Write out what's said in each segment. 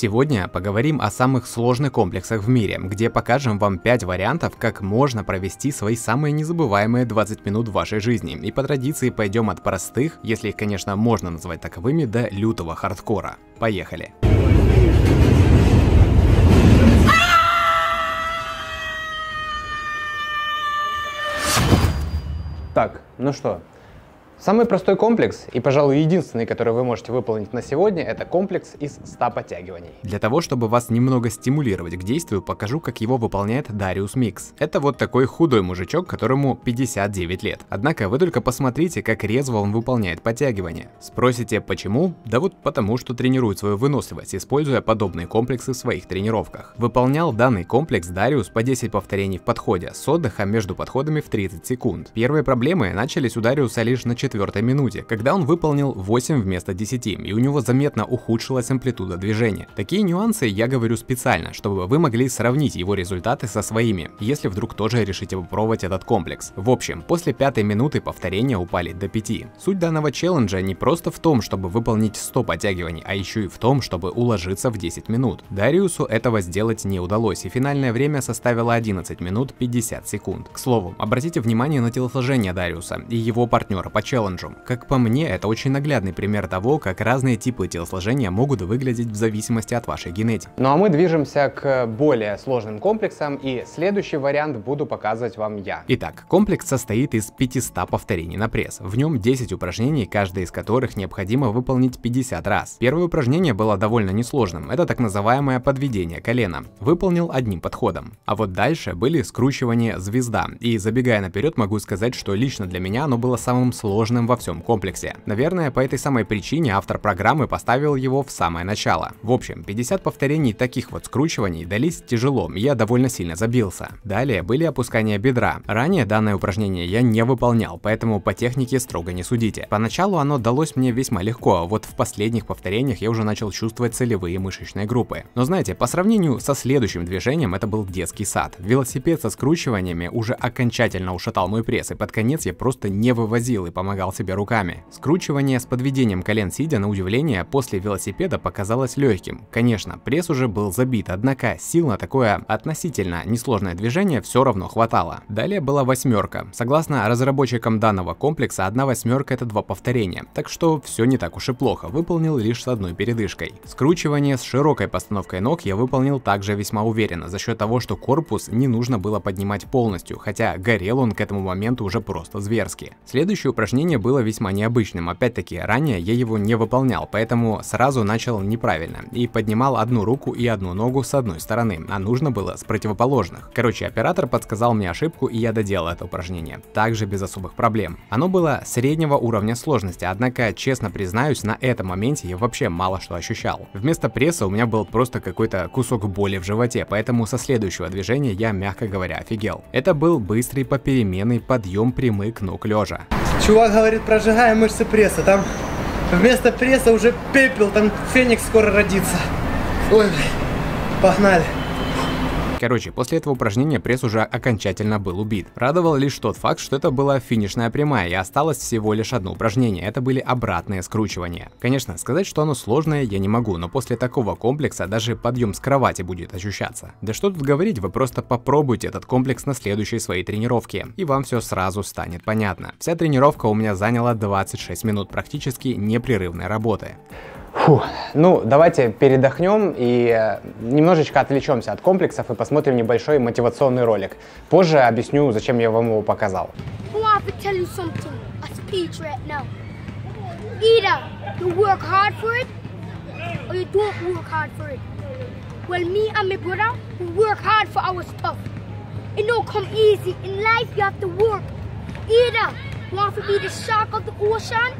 Сегодня поговорим о самых сложных комплексах в мире, где покажем вам 5 вариантов, как можно провести свои самые незабываемые 20 минут в вашей жизни. И по традиции пойдем от простых, если их, конечно, можно назвать таковыми, до лютого хардкора. Поехали! Так, ну что, Самый простой комплекс и, пожалуй, единственный, который вы можете выполнить на сегодня, это комплекс из 100 подтягиваний. Для того, чтобы вас немного стимулировать к действию, покажу, как его выполняет Дариус Микс. Это вот такой худой мужичок, которому 59 лет. Однако вы только посмотрите, как резво он выполняет подтягивания. Спросите, почему? Да вот потому, что тренирует свою выносливость, используя подобные комплексы в своих тренировках. Выполнял данный комплекс Дариус по 10 повторений в подходе, с отдыхом между подходами в 30 секунд. Первые проблемы начались у Дариуса лишь на 4 четвертой минуте, когда он выполнил 8 вместо 10, и у него заметно ухудшилась амплитуда движения. Такие нюансы я говорю специально, чтобы вы могли сравнить его результаты со своими, если вдруг тоже решите попробовать этот комплекс. В общем, после пятой минуты повторения упали до 5. Суть данного челленджа не просто в том, чтобы выполнить 100 подтягиваний, а еще и в том, чтобы уложиться в 10 минут. Дариусу этого сделать не удалось, и финальное время составило 11 минут 50 секунд. К слову, обратите внимание на телосложение Дариуса и его партнера по челленджу челленджем. Как по мне, это очень наглядный пример того, как разные типы телосложения могут выглядеть в зависимости от вашей генетики. Ну а мы движемся к более сложным комплексам, и следующий вариант буду показывать вам я. Итак, комплекс состоит из 500 повторений на пресс. В нем 10 упражнений, каждое из которых необходимо выполнить 50 раз. Первое упражнение было довольно несложным, это так называемое подведение колена. Выполнил одним подходом. А вот дальше были скручивания звезда, и забегая наперед могу сказать, что лично для меня оно было самым сложным сложным во всем комплексе. Наверное, по этой самой причине автор программы поставил его в самое начало. В общем, 50 повторений таких вот скручиваний дались тяжело, я довольно сильно забился. Далее были опускания бедра. Ранее данное упражнение я не выполнял, поэтому по технике строго не судите. Поначалу оно далось мне весьма легко, а вот в последних повторениях я уже начал чувствовать целевые мышечные группы. Но знаете, по сравнению со следующим движением это был детский сад. Велосипед со скручиваниями уже окончательно ушатал мой пресс, и под конец я просто не вывозил и помогал помогал себе руками. Скручивание с подведением колен сидя, на удивление, после велосипеда показалось легким. Конечно, пресс уже был забит, однако сил на такое относительно несложное движение все равно хватало. Далее была восьмерка. Согласно разработчикам данного комплекса, одна восьмерка это два повторения, так что все не так уж и плохо, выполнил лишь с одной передышкой. Скручивание с широкой постановкой ног я выполнил также весьма уверенно, за счет того, что корпус не нужно было поднимать полностью, хотя горел он к этому моменту уже просто зверски. Следующее упражнение упражнение было весьма необычным. Опять-таки, ранее я его не выполнял, поэтому сразу начал неправильно и поднимал одну руку и одну ногу с одной стороны, а нужно было с противоположных. Короче, оператор подсказал мне ошибку и я доделал это упражнение. Также без особых проблем. Оно было среднего уровня сложности, однако, честно признаюсь, на этом моменте я вообще мало что ощущал. Вместо пресса у меня был просто какой-то кусок боли в животе, поэтому со следующего движения я, мягко говоря, офигел. Это был быстрый попеременный подъем прямых ног лежа. Чувак говорит, прожигаем мышцы пресса. Там вместо пресса уже пепел, там феникс скоро родится. Ой, погнали. Короче, после этого упражнения пресс уже окончательно был убит. Радовал лишь тот факт, что это была финишная прямая и осталось всего лишь одно упражнение, это были обратные скручивания. Конечно, сказать, что оно сложное я не могу, но после такого комплекса даже подъем с кровати будет ощущаться. Да что тут говорить, вы просто попробуйте этот комплекс на следующей своей тренировке, и вам все сразу станет понятно. Вся тренировка у меня заняла 26 минут практически непрерывной работы. Фу. Ну, давайте передохнем и э, немножечко отвлечемся от комплексов и посмотрим небольшой мотивационный ролик. Позже объясню, зачем я вам его показал. Either you want to be the shark of the ocean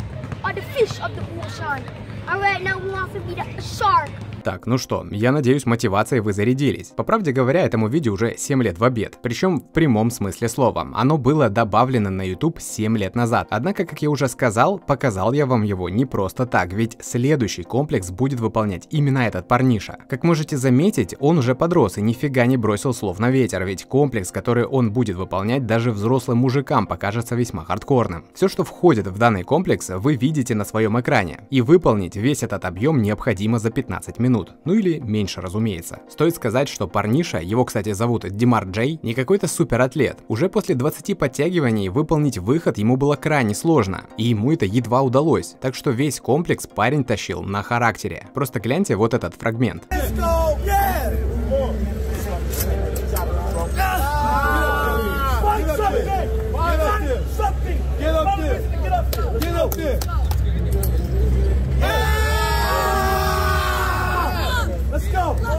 or the fish of the ocean. Alright, now we want to beat a shark. Так, ну что, я надеюсь, мотивацией вы зарядились. По правде говоря, этому видео уже 7 лет в обед, причем в прямом смысле слова. Оно было добавлено на YouTube 7 лет назад. Однако, как я уже сказал, показал я вам его не просто так, ведь следующий комплекс будет выполнять именно этот парниша. Как можете заметить, он уже подрос и нифига не бросил слов на ветер, ведь комплекс, который он будет выполнять даже взрослым мужикам, покажется весьма хардкорным. Все, что входит в данный комплекс, вы видите на своем экране. И выполнить весь этот объем необходимо за 15 минут минут. Ну или меньше, разумеется. Стоит сказать, что парниша, его, кстати, зовут Димар Джей, не какой-то суператлет. Уже после 20 подтягиваний выполнить выход ему было крайне сложно. И ему это едва удалось. Так что весь комплекс парень тащил на характере. Просто гляньте вот этот фрагмент. Let's go! Yeah!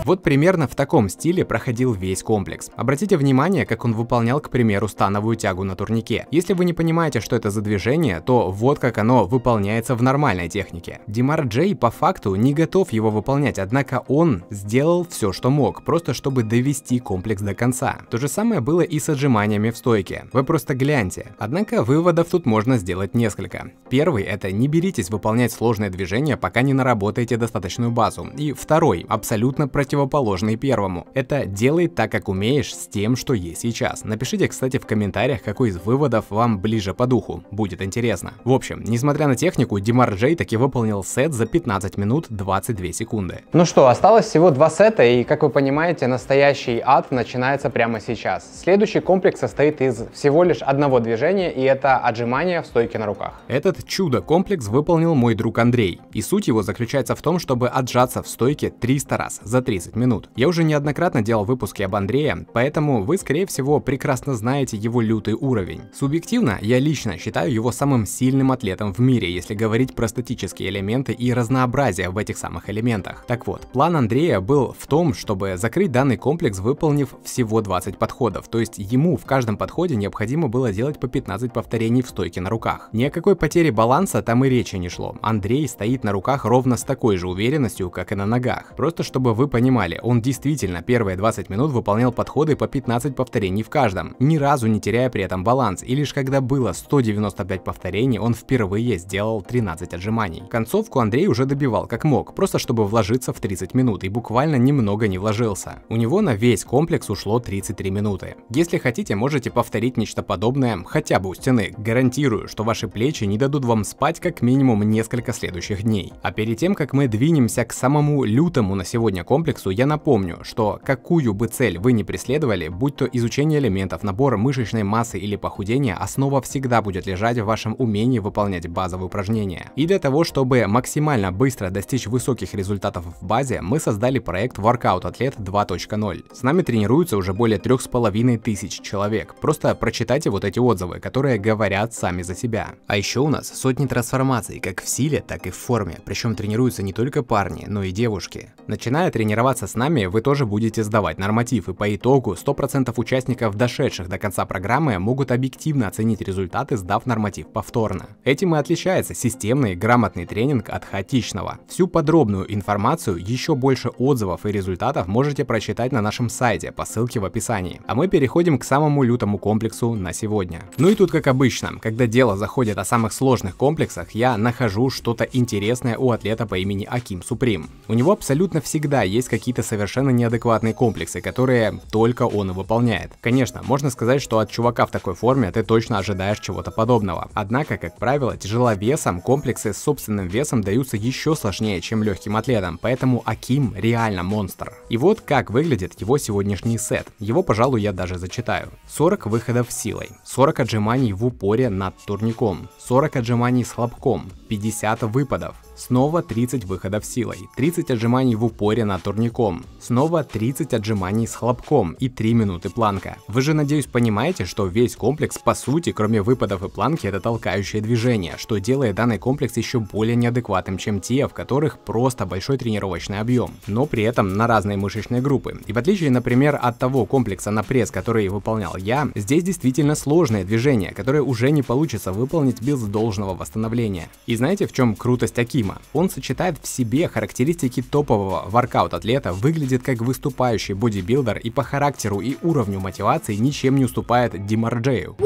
Вот примерно в таком стиле проходил весь комплекс. Обратите внимание, как он выполнял, к примеру, становую тягу на турнике. Если вы не понимаете, что это за движение, то вот как оно выполняется в нормальной технике. Димар Джей по факту не готов его выполнять, однако он сделал все, что мог, просто чтобы довести комплекс до конца. То же самое было и с отжиманиями в стойке. Вы просто гляньте. Однако выводов тут можно сделать несколько. Первый это не беритесь выполнять сложные движения, пока не наработаете достаточную базу. И второй, абсолютно против противоположный первому. Это делай так, как умеешь, с тем, что есть сейчас. Напишите, кстати, в комментариях, какой из выводов вам ближе по духу. Будет интересно. В общем, несмотря на технику, Димар Джей таки выполнил сет за 15 минут 22 секунды. Ну что, осталось всего два сета, и, как вы понимаете, настоящий ад начинается прямо сейчас. Следующий комплекс состоит из всего лишь одного движения, и это отжимания в стойке на руках. Этот чудо-комплекс выполнил мой друг Андрей. И суть его заключается в том, чтобы отжаться в стойке 300 раз за 30 30 минут. Я уже неоднократно делал выпуски об Андрее, поэтому вы, скорее всего, прекрасно знаете его лютый уровень. Субъективно, я лично считаю его самым сильным атлетом в мире, если говорить про статические элементы и разнообразие в этих самых элементах. Так вот, план Андрея был в том, чтобы закрыть данный комплекс, выполнив всего 20 подходов, то есть ему в каждом подходе необходимо было делать по 15 повторений в стойке на руках. Ни о какой потере баланса там и речи не шло. Андрей стоит на руках ровно с такой же уверенностью, как и на ногах. Просто чтобы вы понимали, он действительно первые 20 минут выполнял подходы по 15 повторений в каждом, ни разу не теряя при этом баланс, и лишь когда было 195 повторений, он впервые сделал 13 отжиманий. Концовку Андрей уже добивал как мог, просто чтобы вложиться в 30 минут, и буквально немного не вложился. У него на весь комплекс ушло 33 минуты. Если хотите, можете повторить нечто подобное хотя бы у стены. Гарантирую, что ваши плечи не дадут вам спать как минимум несколько следующих дней. А перед тем, как мы двинемся к самому лютому на сегодня комплексу, я напомню, что какую бы цель вы ни преследовали, будь то изучение элементов, набор мышечной массы или похудение, основа всегда будет лежать в вашем умении выполнять базовые упражнения. И для того, чтобы максимально быстро достичь высоких результатов в базе, мы создали проект Workout Athlete 2.0. С нами тренируются уже более трех с половиной тысяч человек. Просто прочитайте вот эти отзывы, которые говорят сами за себя. А еще у нас сотни трансформаций, как в силе, так и в форме. Причем тренируются не только парни, но и девушки. Начиная тренироваться с нами, вы тоже будете сдавать норматив, и по итогу 100% участников, дошедших до конца программы, могут объективно оценить результаты, сдав норматив повторно. Этим и отличается системный грамотный тренинг от хаотичного. Всю подробную информацию, еще больше отзывов и результатов можете прочитать на нашем сайте по ссылке в описании. А мы переходим к самому лютому комплексу на сегодня. Ну и тут как обычно, когда дело заходит о самых сложных комплексах, я нахожу что-то интересное у атлета по имени Аким Суприм. У него абсолютно всегда есть какие какие-то совершенно неадекватные комплексы, которые только он и выполняет. Конечно, можно сказать, что от чувака в такой форме ты точно ожидаешь чего-то подобного. Однако, как правило, тяжеловесом комплексы с собственным весом даются еще сложнее, чем легким атлетам, поэтому Аким реально монстр. И вот как выглядит его сегодняшний сет. Его, пожалуй, я даже зачитаю. 40 выходов силой, 40 отжиманий в упоре над турником, 40 отжиманий с хлопком, 50 выпадов, Снова 30 выходов силой, 30 отжиманий в упоре над турником, снова 30 отжиманий с хлопком и 3 минуты планка. Вы же, надеюсь, понимаете, что весь комплекс, по сути, кроме выпадов и планки, это толкающее движение, что делает данный комплекс еще более неадекватным, чем те, в которых просто большой тренировочный объем, но при этом на разные мышечные группы. И в отличие, например, от того комплекса на пресс, который выполнял я, здесь действительно сложное движение, которое уже не получится выполнить без должного восстановления. И знаете, в чем крутость Акима? Он сочетает в себе характеристики топового воркаут-атлета, выглядит как выступающий бодибилдер и по характеру и уровню мотивации ничем не уступает Димарджею.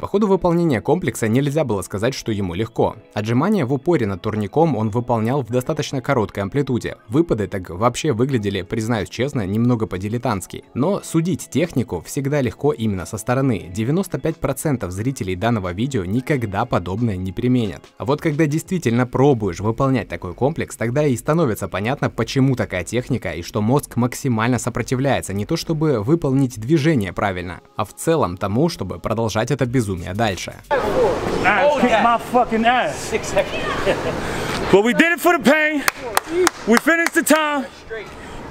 По ходу выполнения комплекса нельзя было сказать, что ему легко. Отжимания в упоре над турником он выполнял в достаточно короткой амплитуде. Выпады так вообще выглядели, признаюсь честно, немного по-дилетантски. Но судить технику всегда легко именно со стороны. 95% зрителей данного видео никогда подобное не применят изменят. А вот когда действительно пробуешь выполнять такой комплекс, тогда и становится понятно, почему такая техника и что мозг максимально сопротивляется не то чтобы выполнить движение правильно, а в целом тому, чтобы продолжать это безумие дальше.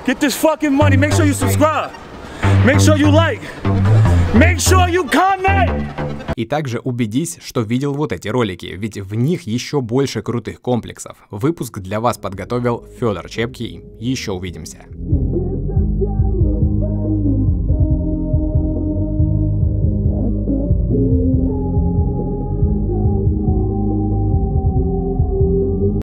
Get this fucking money. Make sure you subscribe. Make sure you like. Make sure you comment. И также убедись, что видел вот эти ролики, ведь в них еще больше крутых комплексов. Выпуск для вас подготовил Федор Чепкий. Еще увидимся.